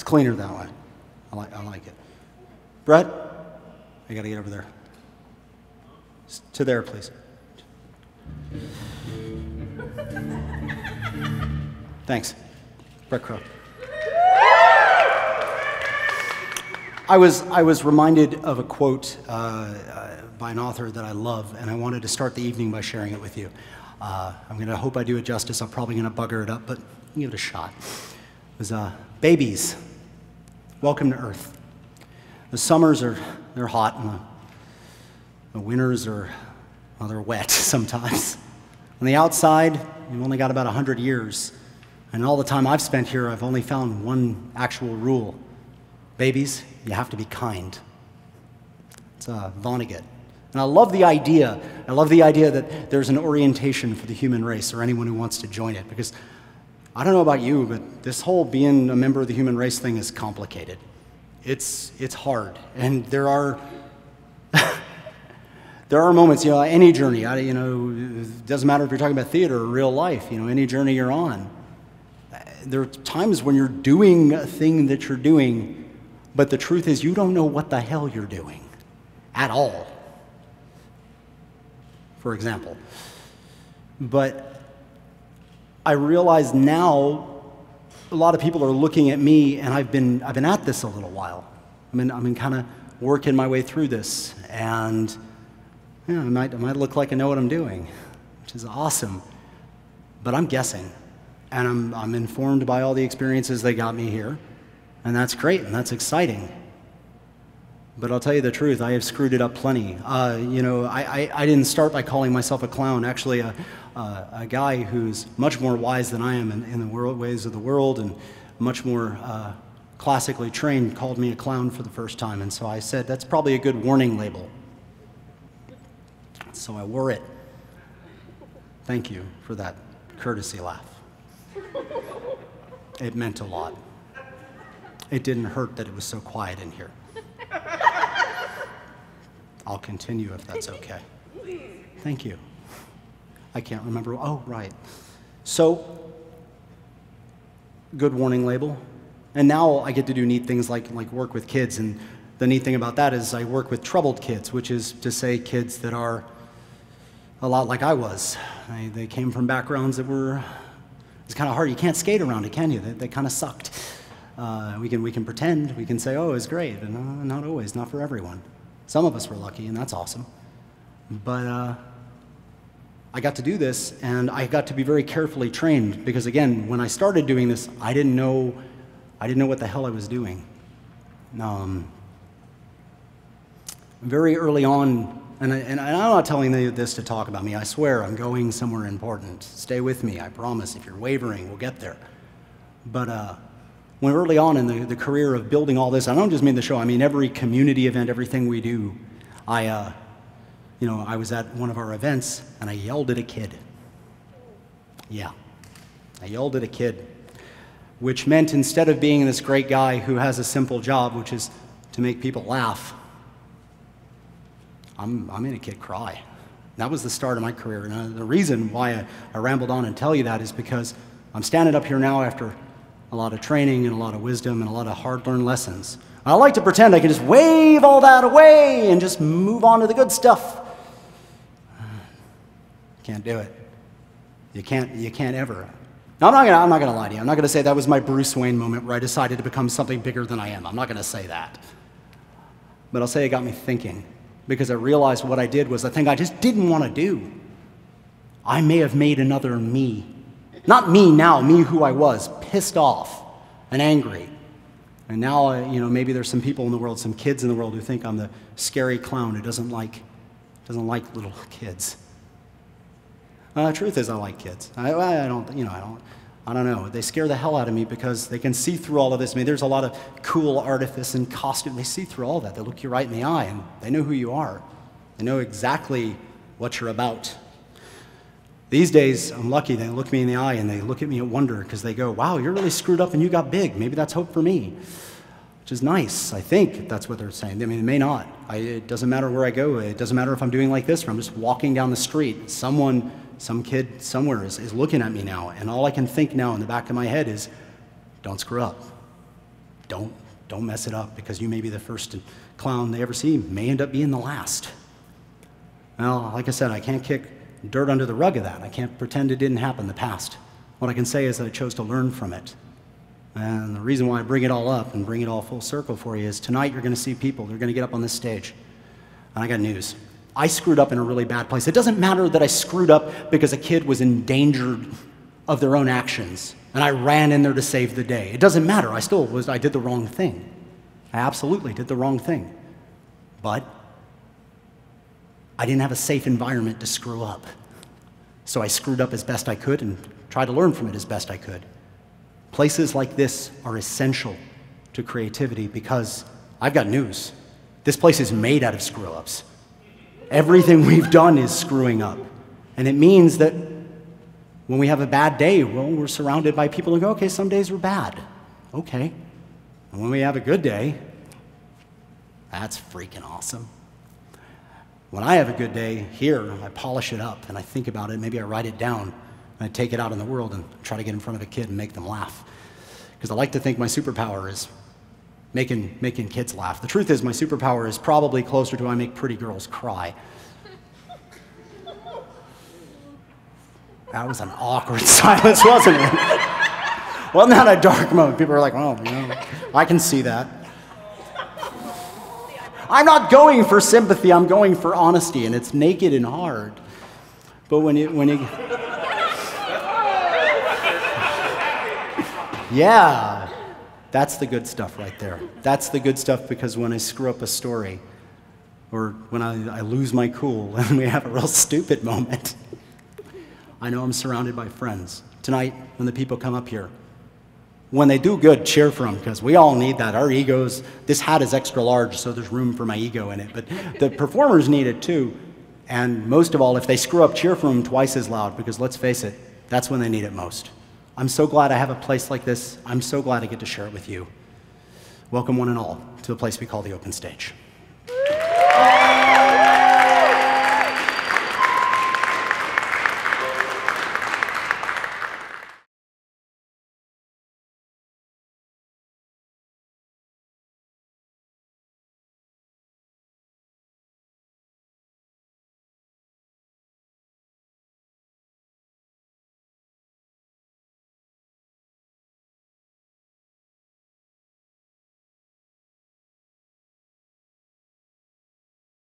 It's cleaner that way. I like, I like it. Brett, I got to get over there. To there, please. Thanks. Brett Crow. I was, I was reminded of a quote uh, uh, by an author that I love, and I wanted to start the evening by sharing it with you. Uh, I'm going to hope I do it justice. I'm probably going to bugger it up, but give it a shot. It was uh, Babies, welcome to Earth. The summers are they're hot, and the, the winters are well, they're wet sometimes. On the outside, you've only got about 100 years. And all the time I've spent here, I've only found one actual rule. Babies, you have to be kind. It's uh, Vonnegut. And I love the idea. I love the idea that there's an orientation for the human race or anyone who wants to join it. Because I don't know about you, but this whole being a member of the human race thing is complicated. It's, it's hard. And there are there are moments, you know, any journey, I, you know, it doesn't matter if you're talking about theater or real life, you know, any journey you're on. There are times when you're doing a thing that you're doing, but the truth is you don't know what the hell you're doing at all. For example. But I realize now a lot of people are looking at me, and I've been, I've been at this a little while. I mean, I've been kind of working my way through this, and yeah, I might, I might look like I know what I'm doing, which is awesome. But I'm guessing, and I'm, I'm informed by all the experiences that got me here, and that's great, and that's exciting. But I'll tell you the truth, I have screwed it up plenty. Uh, you know, I, I, I, didn't start by calling myself a clown. Actually, a, a, a guy who's much more wise than I am in, in the world, ways of the world and much more uh, classically trained called me a clown for the first time. And so I said, that's probably a good warning label. So I wore it. Thank you for that courtesy laugh. It meant a lot. It didn't hurt that it was so quiet in here. I'll continue if that's okay. Thank you. I can't remember. Oh, right. So, good warning label. And now I get to do neat things like, like work with kids. And the neat thing about that is I work with troubled kids, which is to say kids that are a lot like I was. I, they came from backgrounds that were, it's kind of hard. You can't skate around it, can you? They, they kind of sucked. Uh, we, can, we can pretend, we can say, oh, it was great, and uh, not always, not for everyone. Some of us were lucky, and that's awesome. But uh, I got to do this, and I got to be very carefully trained because, again, when I started doing this, I didn't know, I didn't know what the hell I was doing. Um, very early on, and, I, and I'm not telling you this to talk about me. I swear I'm going somewhere important. Stay with me, I promise. If you're wavering, we'll get there. But uh, when early on in the, the career of building all this, I don't just mean the show, I mean every community event, everything we do, I, uh, you know, I was at one of our events and I yelled at a kid. Yeah, I yelled at a kid, which meant instead of being this great guy who has a simple job, which is to make people laugh, I'm, I'm in a kid cry. That was the start of my career. And uh, the reason why I, I rambled on and tell you that is because I'm standing up here now after a lot of training and a lot of wisdom and a lot of hard learned lessons. I like to pretend I can just wave all that away and just move on to the good stuff. Can't do it. You can't, you can't ever. Now, I'm not gonna, I'm not gonna lie to you. I'm not gonna say that was my Bruce Wayne moment where I decided to become something bigger than I am. I'm not gonna say that. But I'll say it got me thinking because I realized what I did was a thing I just didn't want to do. I may have made another me. Not me now, me who I was, pissed off and angry. And now, uh, you know, maybe there's some people in the world, some kids in the world who think I'm the scary clown who doesn't like, doesn't like little kids. Uh, the truth is, I like kids. I, I don't, you know, I don't, I don't know. They scare the hell out of me because they can see through all of this. I mean, there's a lot of cool artifice and costume. They see through all that. They look you right in the eye and they know who you are. They know exactly what you're about. These days, I'm lucky. They look me in the eye and they look at me and wonder because they go, wow, you're really screwed up and you got big. Maybe that's hope for me, which is nice. I think that's what they're saying. I mean, it may not. I, it doesn't matter where I go. It doesn't matter if I'm doing like this or I'm just walking down the street. Someone, some kid somewhere is, is looking at me now. And all I can think now in the back of my head is, don't screw up. don't, don't mess it up because you may be the first clown they ever see, may end up being the last. Well, like I said, I can't kick dirt under the rug of that. I can't pretend it didn't happen in the past. What I can say is that I chose to learn from it. And the reason why I bring it all up and bring it all full circle for you is tonight you're going to see people. They're going to get up on this stage. And I got news. I screwed up in a really bad place. It doesn't matter that I screwed up because a kid was endangered of their own actions and I ran in there to save the day. It doesn't matter. I still was, I did the wrong thing. I absolutely did the wrong thing. But I didn't have a safe environment to screw up. So I screwed up as best I could and tried to learn from it as best I could. Places like this are essential to creativity because I've got news. This place is made out of screw ups. Everything we've done is screwing up. And it means that when we have a bad day, well, we're surrounded by people who go, okay, some days were bad. Okay. And when we have a good day, that's freaking awesome. When I have a good day here, I polish it up and I think about it. Maybe I write it down and I take it out in the world and try to get in front of a kid and make them laugh. Because I like to think my superpower is making, making kids laugh. The truth is, my superpower is probably closer to I make pretty girls cry. That was an awkward silence, wasn't it? wasn't that a dark moment? People are like, oh, you know, I can see that. I'm not going for sympathy, I'm going for honesty, and it's naked and hard. But when it, when it, yeah, that's the good stuff right there. That's the good stuff because when I screw up a story, or when I, I lose my cool and we have a real stupid moment, I know I'm surrounded by friends. Tonight, when the people come up here, when they do good, cheer for them because we all need that. Our egos, this hat is extra large, so there's room for my ego in it. But the performers need it too. And most of all, if they screw up, cheer for them twice as loud because let's face it, that's when they need it most. I'm so glad I have a place like this. I'm so glad I get to share it with you. Welcome, one and all, to the place we call the open stage.